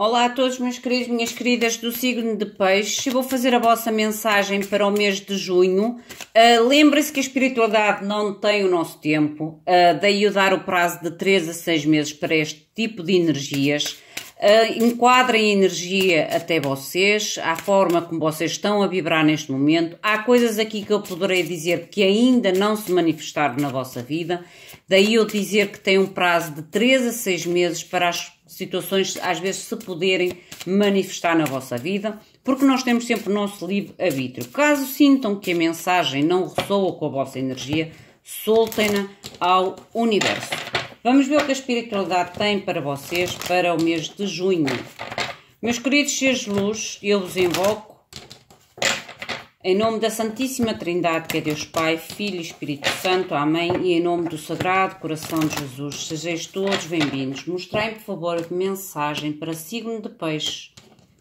Olá a todos, meus queridos, minhas queridas do signo de peixe. Eu vou fazer a vossa mensagem para o mês de junho. Uh, Lembrem-se que a espiritualidade não tem o nosso tempo. Uh, daí eu dar o prazo de 3 a 6 meses para este tipo de energias. Uh, enquadrem energia até vocês, à forma como vocês estão a vibrar neste momento. Há coisas aqui que eu poderei dizer que ainda não se manifestaram na vossa vida. Daí eu dizer que tem um prazo de 3 a 6 meses para as situações às vezes se poderem manifestar na vossa vida, porque nós temos sempre o nosso livre arbítrio. Caso sintam que a mensagem não ressoa com a vossa energia, soltem-na ao universo. Vamos ver o que a espiritualidade tem para vocês para o mês de junho. Meus queridos seres de luz, eu vos invoco em nome da Santíssima Trindade, que é Deus Pai, Filho e Espírito Santo. Amém. E em nome do Sagrado Coração de Jesus, sejais todos bem-vindos. Mostrei, por favor, mensagem para signo de peixe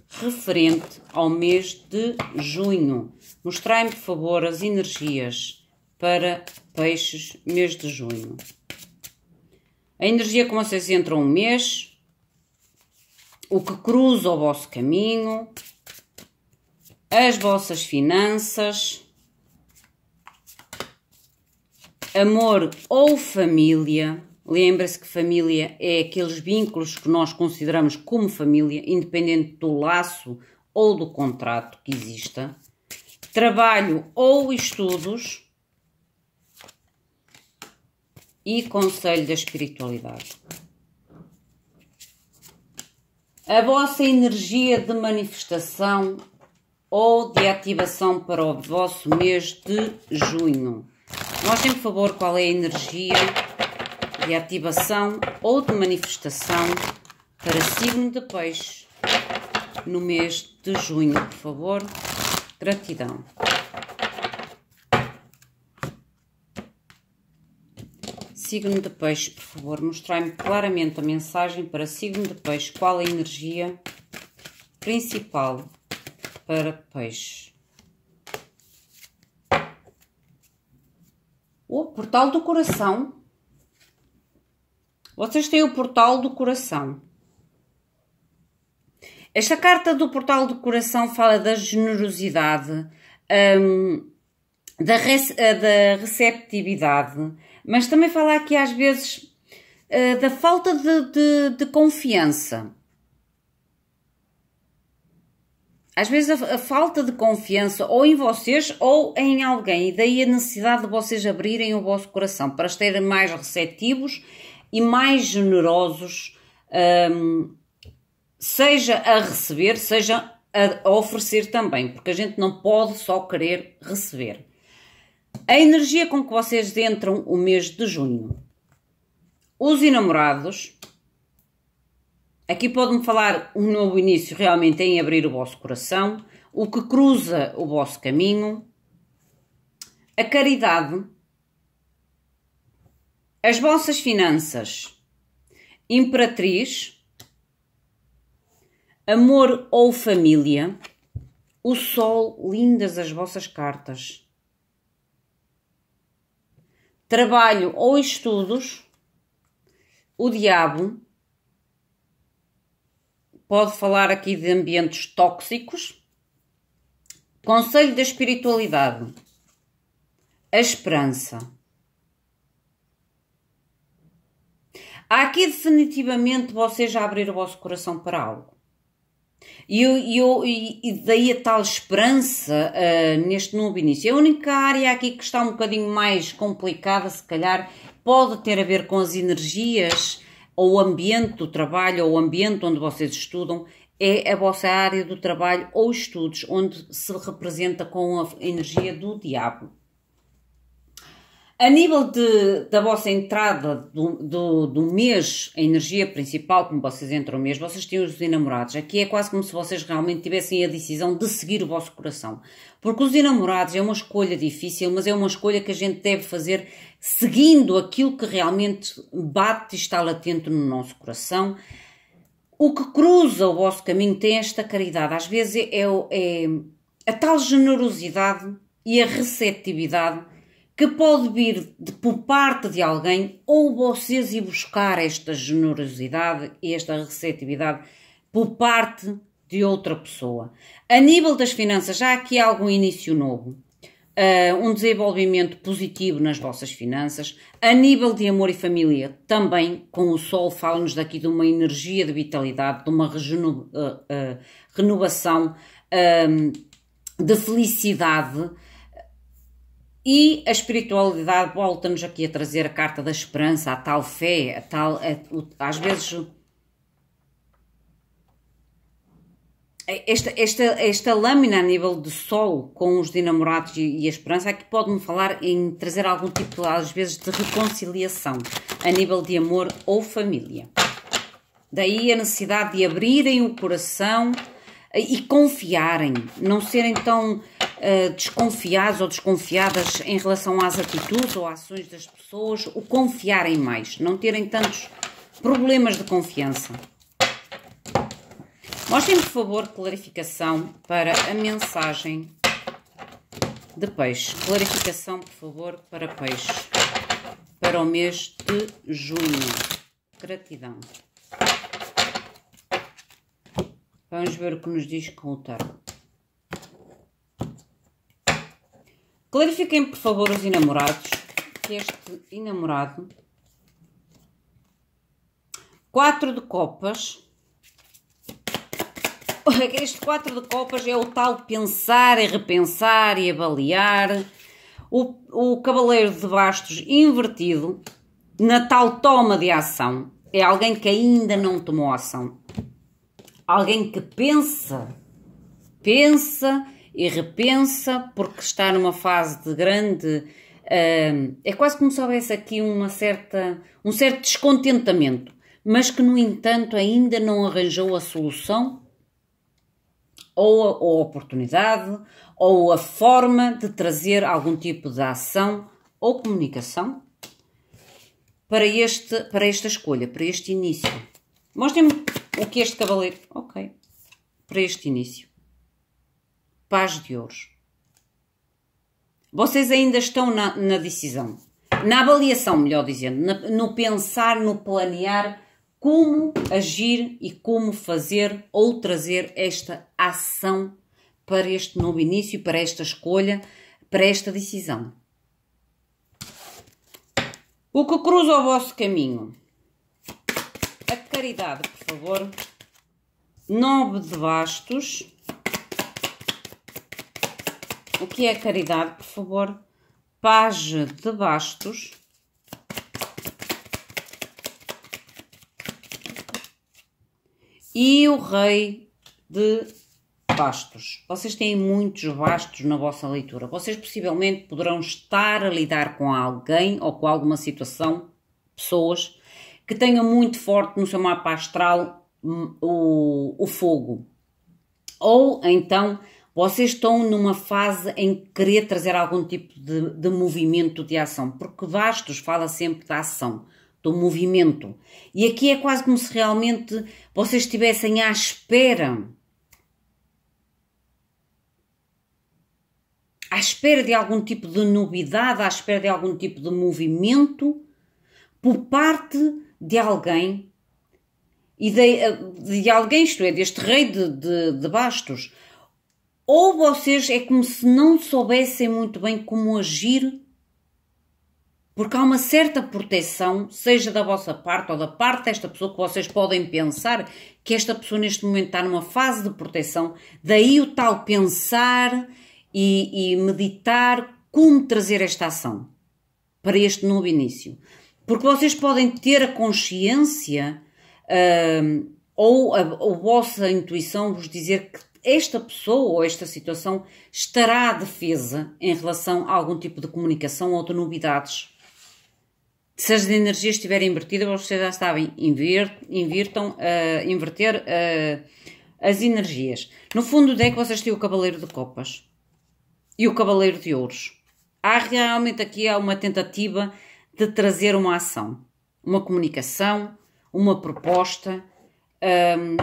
referente ao mês de junho. Mostrei-me, por favor, as energias para peixes, mês de junho. A energia como vocês entram um mês, o que cruza o vosso caminho, as vossas finanças, amor ou família. Lembre-se que família é aqueles vínculos que nós consideramos como família, independente do laço ou do contrato que exista. Trabalho ou estudos. E conselho da espiritualidade. A vossa energia de manifestação ou de ativação para o vosso mês de junho. Mostrem, por favor, qual é a energia de ativação ou de manifestação para signo de peixe no mês de junho, por favor. Gratidão. Signo de peixe, por favor, mostrai-me claramente a mensagem para signo de peixe, qual é a energia principal para peixe. O portal do coração. Vocês têm o portal do coração. Esta carta do portal do coração fala da generosidade, um, da, rece da, receptividade, mas também fala aqui às vezes uh, da falta de, de, de confiança. Às vezes a, a, falta de confiança ou em vocês ou em alguém, e daí a necessidade de vocês abrirem o vosso coração para estarem mais receptivos e mais generosos, um, seja a receber, seja a, a oferecer também, porque a gente não pode só querer receber. A energia com que vocês entram o mês de junho. Os enamorados Aqui pode-me falar um novo início realmente em abrir o vosso coração, o que cruza o vosso caminho, a caridade, as vossas finanças, imperatriz, amor ou família, o sol, lindas as vossas cartas, trabalho ou estudos, o diabo, pode falar aqui de ambientes tóxicos. Conselho da espiritualidade. A esperança. Aqui definitivamente vocês já abrir o vosso coração para algo. E, eu, e daí a tal esperança uh, neste novo início. A única área aqui que está um bocadinho mais complicada, se calhar, pode ter a ver com as energias ou o ambiente do trabalho, ou o ambiente onde vocês estudam, é a vossa área do trabalho ou estudos, onde se representa com a energia do diabo. A nível de, da vossa entrada do, do, do, mês, a energia principal, como vocês entram o mês, vocês têm os enamorados. Aqui é quase como se vocês realmente tivessem a decisão de seguir o vosso coração. Porque os enamorados é uma escolha difícil, mas é uma escolha que a gente deve fazer seguindo aquilo que realmente bate e está latente no nosso coração. O que cruza o vosso caminho tem esta caridade. Às vezes é, é, é a tal generosidade e a receptividade que pode vir de, por parte de alguém ou vocês ir buscar esta generosidade e esta receptividade por parte de outra pessoa. A nível das finanças, já há aqui algum início novo. Uh, um desenvolvimento positivo nas vossas finanças. A nível de amor e família, também com o Sol, fala-nos daqui de uma energia de vitalidade, de uma uh, uh, renovação, de felicidade. E a espiritualidade volta-nos aqui a trazer a carta da esperança, a tal fé, a tal, a, às vezes esta, esta, esta lâmina a nível de sol com os dinamorados e, e a esperança aqui pode-me falar em trazer algum tipo, às vezes, de reconciliação a nível de amor ou família. Daí a necessidade de abrirem o coração e confiarem, não serem tão uh, desconfiados ou desconfiadas em relação às atitudes ou ações das pessoas, o confiarem mais, não terem tantos problemas de confiança. Mostrem, por favor, clarificação para a mensagem de peixe. Clarificação, por favor, para peixe. Para o mês de junho. Gratidão. Vamos ver o que nos diz com o tarot. Clarifiquem, por favor, os enamorados. Que este enamorado. Quatro de copas este quatro de copas é o tal pensar e repensar e avaliar. O, o cavaleiro de bastos invertido na tal toma de ação é alguém que ainda não tomou ação. Alguém que pensa, pensa e repensa porque está numa fase de grande. Uh, é quase como se houvesse aqui uma certa, um certo descontentamento, mas que, no entanto, ainda não arranjou a solução ou a, ou a oportunidade, ou a forma de trazer algum tipo de ação ou comunicação para, este, para esta escolha, para este início. Mostrem-me o que este cavaleiro. Ok. Para este início. Paz de ouros. Vocês ainda estão na, na decisão. Na avaliação, melhor dizendo. Na, no pensar, no planear como agir e como fazer ou trazer esta ação para este novo início, para esta escolha, para esta decisão. O que cruza o vosso caminho? A caridade, por favor. Nove de bastos. O que é caridade, por favor? Page de bastos. e o rei de bastos. Vocês têm muitos bastos na vossa leitura. Vocês possivelmente poderão estar a lidar com alguém ou com alguma situação, pessoas, que tenham muito forte no seu mapa astral hum, o, o fogo. Ou então vocês estão numa fase em querer trazer algum tipo de, de movimento de ação, porque Bastos fala sempre da ação do movimento. E aqui é quase como se realmente vocês estivessem à espera. À espera de algum tipo de novidade, à espera de algum tipo de movimento por parte de alguém e de, de alguém, isto é, deste rei de, de, de bastos. Ou vocês é como se não soubessem muito bem como agir porque há uma certa proteção, seja da vossa parte ou da parte desta pessoa, que vocês podem pensar que esta pessoa neste momento está numa fase de proteção, daí o tal pensar e, e meditar como trazer esta ação para este novo início. Porque vocês podem ter a consciência uh, ou a, a vossa intuição vos dizer que esta pessoa ou esta situação estará defesa em relação a algum tipo de comunicação ou de novidades se as energias estiverem invertidas, vocês já sabem, invirtam, uh, inverter uh, as energias. No fundo do deck vocês têm o Cavaleiro de Copas e o Cavaleiro de Ouros. Há realmente aqui há uma tentativa de trazer uma ação, uma comunicação, uma proposta. Um,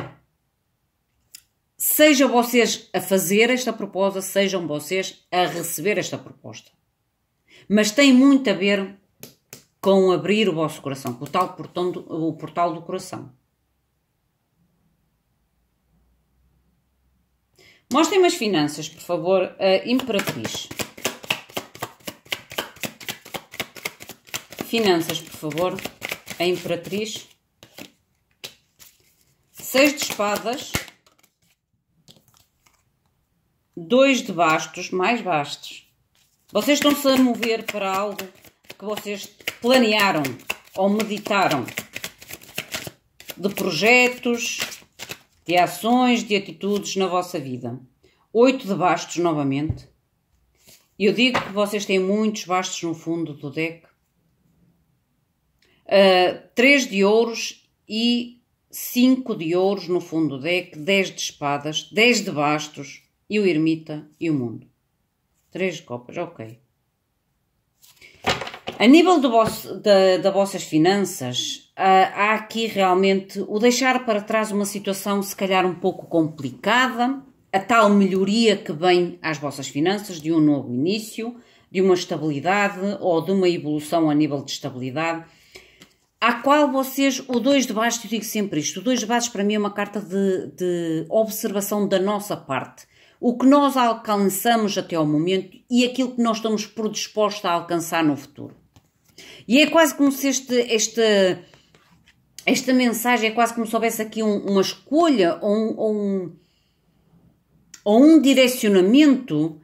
seja vocês a fazer esta proposta, sejam vocês a receber esta proposta. Mas tem muito a ver com abrir o vosso coração, com o tal portão do, o portal do coração. Mostrem-me as finanças, por favor, a Imperatriz. Finanças, por favor, a Imperatriz. Seis de espadas. Dois de bastos, mais bastos. Vocês estão-se a mover para algo que vocês planearam ou meditaram. De projetos, de ações, de atitudes na vossa vida. Oito de bastos novamente. Eu digo que vocês têm muitos bastos no fundo do deck. Uh, três de ouros e 5 de ouros no fundo do deck, 10 de espadas, 10 de bastos e o ermita e o mundo. 3 de copas, ok. A nível do da, das vossas finanças, há aqui realmente o deixar para trás uma situação se calhar um pouco complicada, a tal melhoria que vem às vossas finanças, de um novo início, de uma estabilidade ou de uma evolução a nível de estabilidade à qual vocês, o 2 de baixo, eu digo sempre isto, o 2 de baixo para mim é uma carta de, de observação da nossa parte. O que nós alcançamos até ao momento e aquilo que nós estamos predispostos a alcançar no futuro. E é quase como se este, este, esta mensagem é quase como se houvesse aqui um, uma escolha ou um, ou um, ou um direcionamento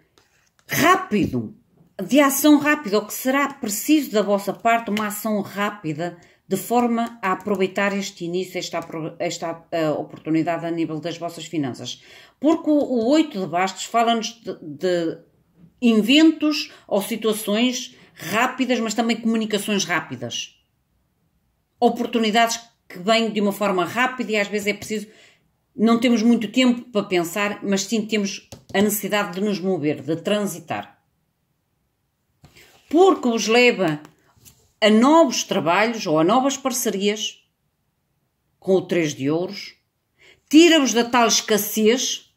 rápido, de ação rápida, ou que será preciso da vossa parte uma ação rápida de forma a aproveitar este início, esta, esta uh, oportunidade a nível das vossas finanças. Porque o, oito de bastos fala-nos de, de inventos ou situações rápidas, mas também comunicações rápidas. Oportunidades que vêm de uma forma rápida e às vezes é preciso. Não temos muito tempo para pensar, mas sim temos a necessidade de nos mover, de transitar. Porque os leva a novos trabalhos ou a novas parcerias com o 3 de ouros, tira-vos da tal escassez,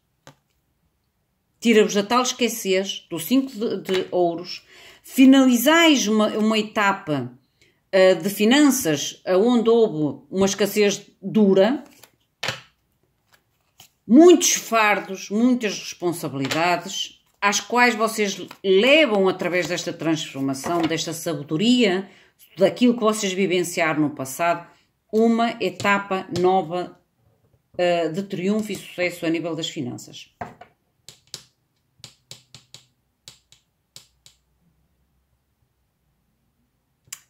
tira-vos da tal escassez do 5 de, de, ouros, finalizais uma, uma etapa uh, de finanças onde houve uma escassez dura, muitos fardos, muitas responsabilidades, às quais vocês levam através desta transformação, desta sabedoria, daquilo que vocês vivenciaram no passado, uma etapa nova uh, de triunfo e sucesso a nível das finanças.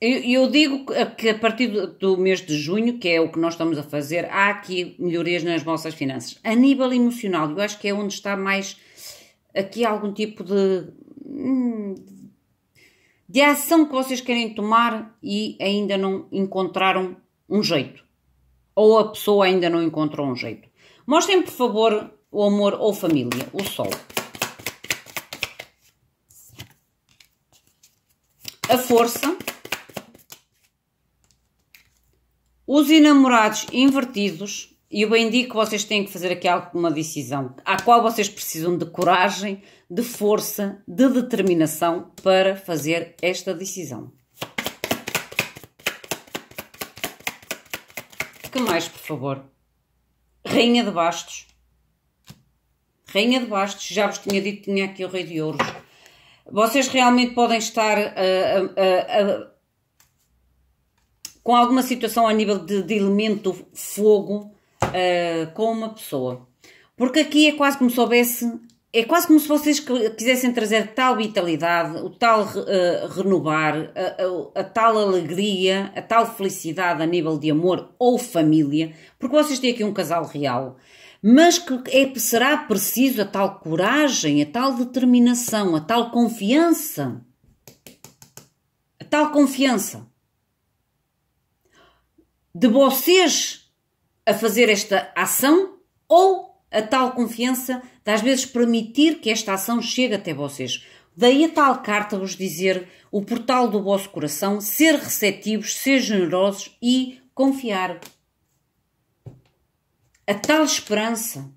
Eu, digo que a partir do mês de junho, que é o que nós estamos a fazer, há aqui melhorias nas vossas finanças. A nível emocional, eu acho que é onde está mais aqui algum tipo de, hum, de ação que vocês querem tomar e ainda não encontraram um jeito. Ou a pessoa ainda não encontrou um jeito. Mostrem, por favor, o amor ou família, o sol. A força. Os enamorados invertidos e eu bem digo que vocês têm que fazer aqui alguma decisão, à qual vocês precisam de coragem, de força, de determinação para fazer esta decisão. que mais, por favor? Rainha de Bastos. Rainha de Bastos, já vos tinha dito que tinha aqui o Rei de Ouros. Vocês realmente podem estar com alguma situação a nível de, de elemento fogo uh, com uma pessoa. Porque aqui é quase como se houvesse, é quase como se vocês quisessem trazer tal vitalidade, o tal uh, renovar, a, a, a, tal alegria, a tal felicidade a nível de amor ou família, porque vocês têm aqui um casal real, mas que é, será preciso a tal coragem, a tal determinação, a tal confiança. A tal confiança de vocês a fazer esta ação ou a tal confiança de às vezes permitir que esta ação chegue até vocês. Daí a tal carta vos dizer o portal do vosso coração, ser receptivos, ser generosos e confiar. A tal esperança.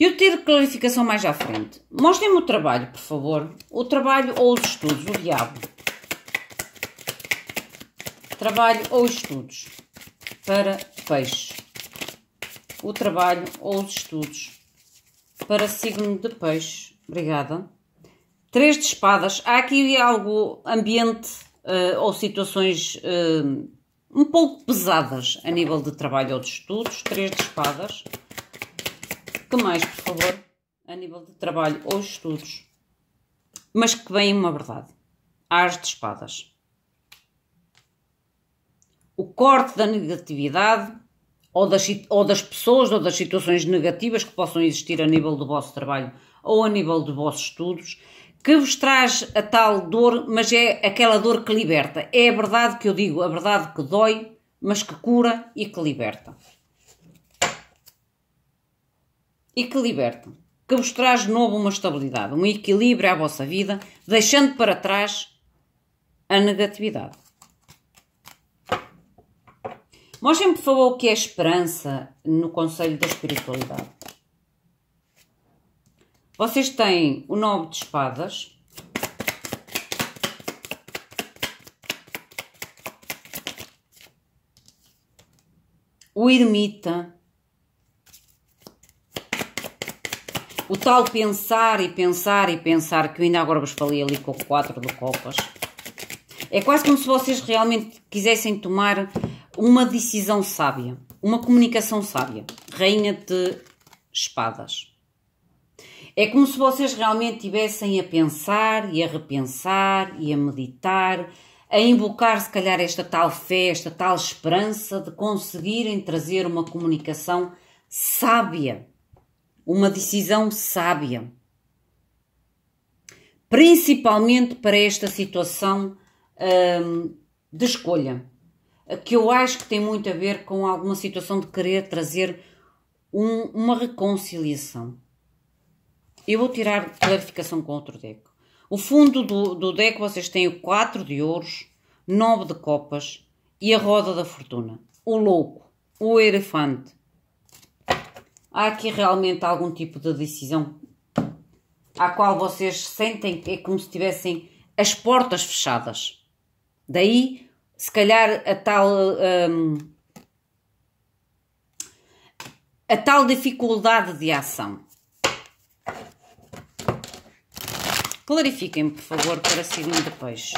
Eu ter clarificação mais à frente. Mostrem-me o trabalho, por favor. O trabalho ou os estudos, o diabo trabalho ou estudos para peixe. O trabalho ou os estudos. Para signo de peixe. Obrigada. Três de espadas. Há aqui algo ambiente uh, ou situações uh, um pouco pesadas a nível de trabalho ou de estudos. Três de espadas. que mais, por favor? A nível de trabalho ou estudos. Mas que vem uma verdade. As de espadas. O corte da negatividade ou das, ou das pessoas ou das situações negativas que possam existir a nível do vosso trabalho ou a nível dos vossos estudos que vos traz a tal dor, mas é aquela dor que liberta. É a verdade que eu digo, a verdade que dói, mas que cura e que liberta. E que liberta. Que vos traz de novo uma estabilidade, um equilíbrio à vossa vida, deixando para trás a negatividade. Mostrem-me, por favor, o que é esperança no Conselho da Espiritualidade. Vocês têm o nove de espadas. O ermita. O tal pensar e pensar e pensar que eu ainda agora vos falei ali com o quatro de copas. É quase como se vocês realmente quisessem tomar uma decisão sábia, uma comunicação sábia. Rainha de espadas. É como se vocês realmente estivessem a pensar e a repensar e a meditar, a invocar se calhar esta tal fé, esta tal esperança de conseguirem trazer uma comunicação sábia, uma decisão sábia. Principalmente para esta situação hum, de escolha, que eu acho que tem muito a ver com alguma situação de querer trazer um, uma reconciliação. Eu vou tirar clarificação com outro deck. O fundo do, do deck vocês têm o 4 de ouros, 9 de copas e a roda da fortuna. O louco, o elefante. Há aqui realmente algum tipo de decisão à qual vocês sentem que é como se tivessem as portas fechadas. Daí, se calhar, a tal. Um, a tal dificuldade de ação. Clarifiquem, por favor, para signo de peixe.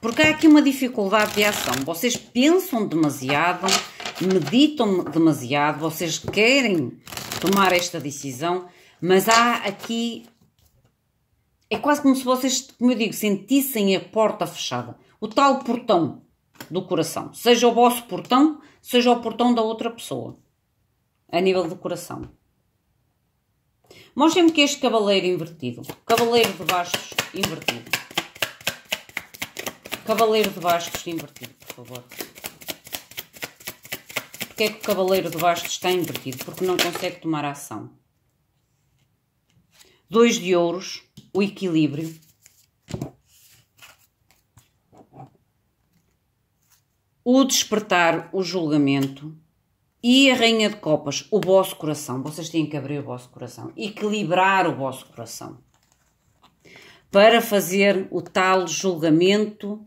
Porque há aqui uma dificuldade de ação. Vocês pensam demasiado, meditam demasiado, vocês querem tomar esta decisão, mas há aqui. É quase como se vocês, como eu digo, sentissem a porta fechada. O tal portão do coração. Seja o vosso portão, seja o portão da outra pessoa. A nível do coração. Mostrem-me que este cavaleiro invertido. Cavaleiro de bastos invertido. Cavaleiro de bastos invertido, por favor. Porquê é que o cavaleiro de bastos está invertido? Porque não consegue tomar ação. Dois de ouros, o equilíbrio. O despertar, o julgamento. E a Rainha de Copas, o vosso coração. Vocês têm que abrir o vosso coração, equilibrar o vosso coração para fazer o tal julgamento,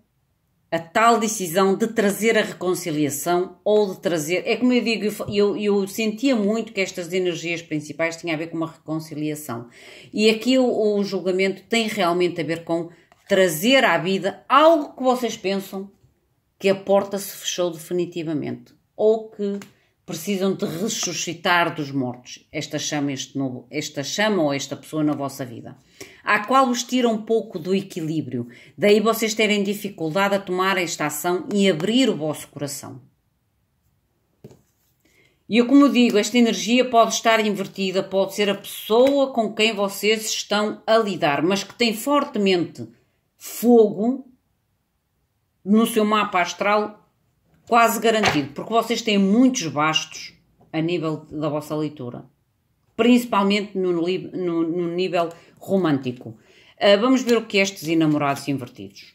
a tal decisão de trazer a reconciliação ou de trazer. É como eu digo, eu, eu sentia muito que estas energias principais tinham a ver com uma reconciliação. E aqui o, o julgamento tem realmente a ver com trazer à vida algo que vocês pensam que a porta se fechou definitivamente ou que precisam de ressuscitar dos mortos. Esta chama, este novo, esta chama ou esta pessoa na vossa vida, à qual os tira um pouco do equilíbrio. Daí vocês terem dificuldade a tomar esta ação e abrir o vosso coração. E eu, como digo, esta energia pode estar invertida, pode ser a pessoa com quem vocês estão a lidar, mas que tem fortemente fogo no seu mapa astral quase garantido, porque vocês têm muitos bastos a nível da vossa leitura, principalmente no, no, no nível romântico. Uh, vamos ver o que é estes enamorados invertidos.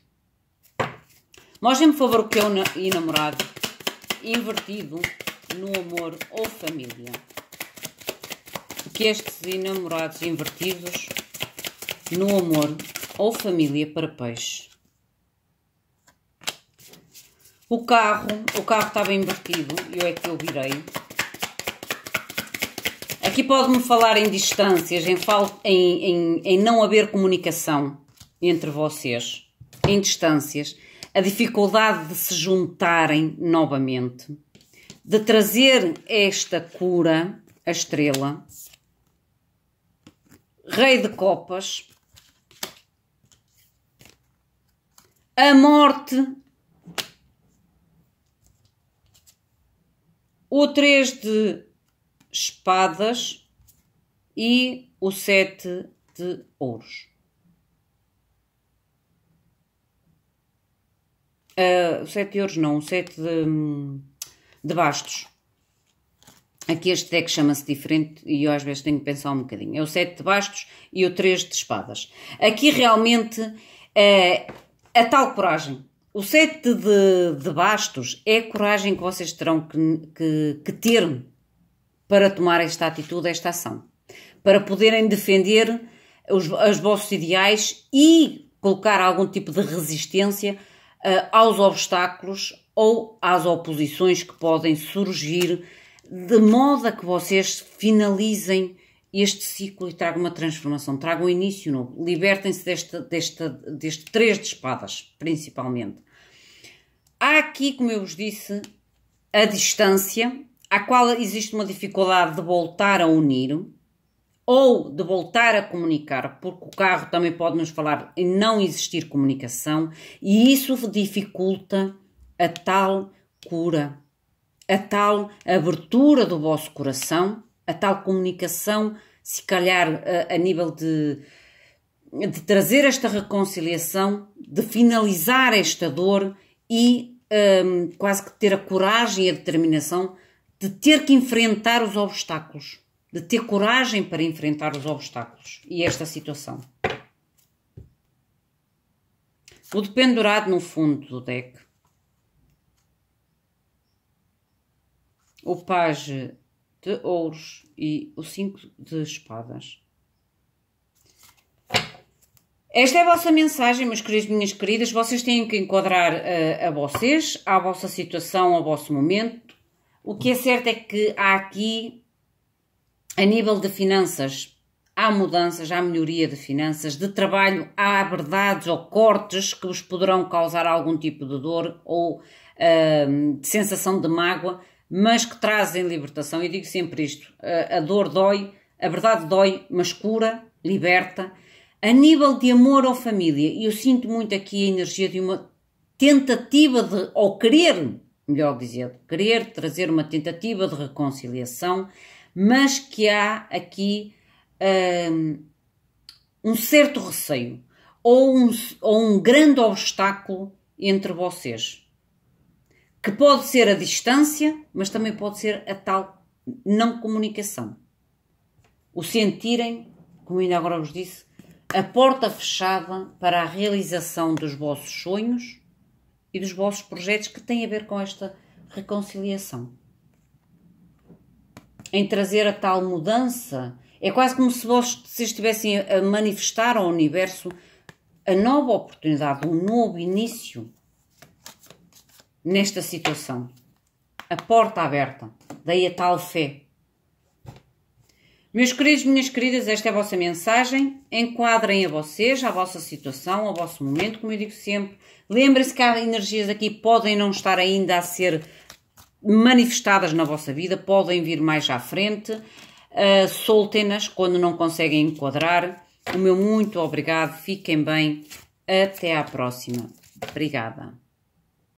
Mostrem-me, por favor, o que é um enamorado invertido no amor ou família. O que é estes enamorados invertidos no amor ou família para peixe. O carro, o carro estava invertido, eu é que eu virei. Aqui pode-me falar em distâncias, em, em, em, em não haver comunicação entre vocês, em distâncias, a dificuldade de se juntarem novamente, de trazer esta cura, a estrela, Rei de Copas, a morte, o 3 de espadas e o 7 de ouros. Uh, o 7 de ouros não, o 7 de, de bastos. Aqui este deck chama-se diferente e eu às vezes tenho que pensar um bocadinho. É o 7 de bastos e o 3 de espadas. Aqui realmente é a tal coragem. O 7 de, de bastos é a coragem que vocês terão que, que, que ter para tomar esta atitude, esta ação. Para poderem defender os, os vossos ideais e colocar algum tipo de resistência uh, aos obstáculos ou às oposições que podem surgir de modo a que vocês finalizem este ciclo e tragam uma transformação, tragam um início novo, libertem-se deste, deste, deste três de espadas, principalmente. Há aqui, como eu vos disse, a distância, a qual existe uma dificuldade de voltar a unir ou de voltar a comunicar, porque o carro também pode nos falar em não existir comunicação e isso dificulta a tal cura a tal abertura do vosso coração, a tal comunicação, se calhar a, a nível de, de trazer esta reconciliação, de finalizar esta dor e um, quase que ter a coragem e a determinação de ter que enfrentar os obstáculos, de ter coragem para enfrentar os obstáculos e esta situação. O dependurado no fundo do deck o paje de ouros e o cinco de espadas. Esta é a vossa mensagem, meus queridos, minhas queridas. Vocês têm que enquadrar uh, a vocês, à vossa situação, ao vosso momento. O que é certo é que há aqui, a nível de finanças, há mudanças, há melhoria de finanças, de trabalho, há verdades ou cortes que vos poderão causar algum tipo de dor ou uh, de sensação de mágoa mas que trazem libertação. Eu digo sempre isto: a, dor dói, a verdade dói, mas cura, liberta. A nível de amor ou família, eu sinto muito aqui a energia de uma tentativa de, ou querer, melhor dizer, querer trazer uma tentativa de reconciliação, mas que há aqui um, um certo receio ou um, ou um grande obstáculo entre vocês que pode ser a distância, mas também pode ser a tal não comunicação. O sentirem, como ainda agora vos disse, a porta fechada para a realização dos vossos sonhos e dos vossos projetos que têm a ver com esta reconciliação. Em trazer a tal mudança, é quase como se vocês estivessem a manifestar ao universo a nova oportunidade, um novo início nesta situação. A porta aberta. Daí a tal fé. Meus queridos, minhas queridas, esta é a vossa mensagem. Enquadrem a vocês, a vossa situação, ao vosso momento, como eu digo sempre. Lembrem-se que há energias aqui podem não estar ainda a ser manifestadas na vossa vida, podem vir mais à frente. Uh, Soltem-nas quando não conseguem enquadrar. O meu muito obrigado, fiquem bem. Até à próxima. Obrigada.